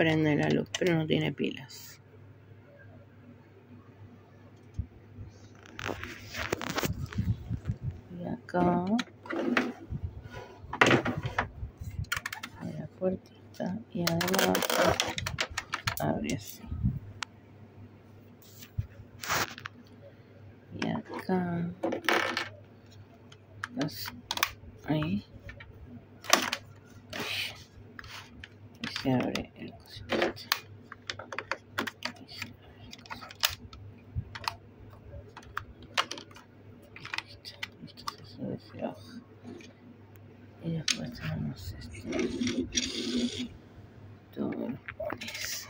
prende la luz, pero no tiene pilas. Y acá la puertita y además abre así. Y acá, ahí. Se abre el cosito. Y después tenemos este. Todo lo pones.